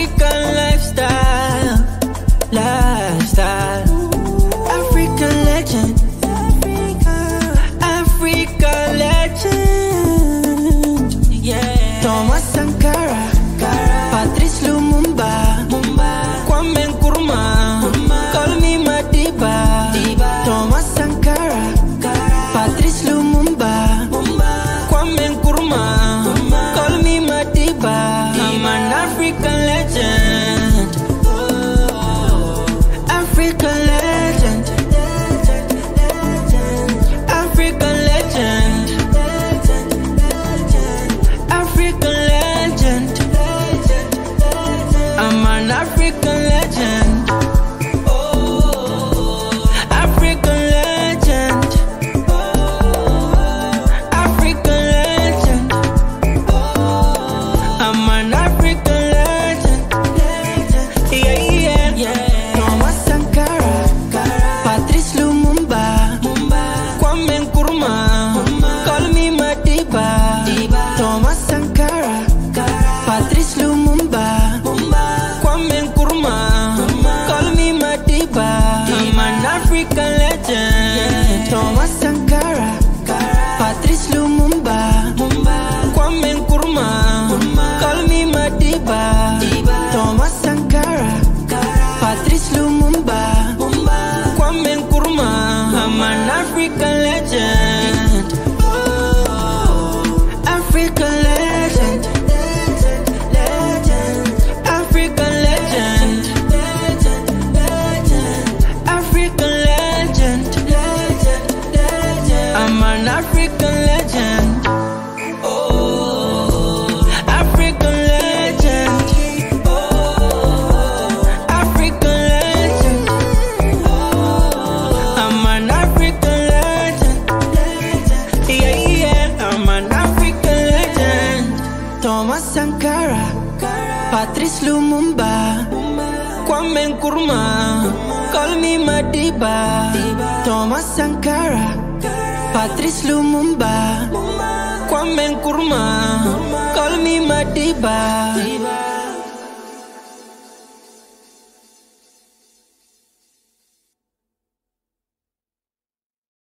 African lifestyle, lifestyle. African legend, African legend. Yeah. Thomas Yeah yeah Thomas me Madiba Thomas Sankara. An African legend. Oh, African legend. Oh, African legend. Oh, I'm an African legend. Yeah, yeah, I'm an African legend. Thomas Sankara, Patrice Lumumba, Kwame Nkrumah, call me Madiba. Thomas Sankara, Patrice Lumumba, Kwame Nkrumah, call me Madiba.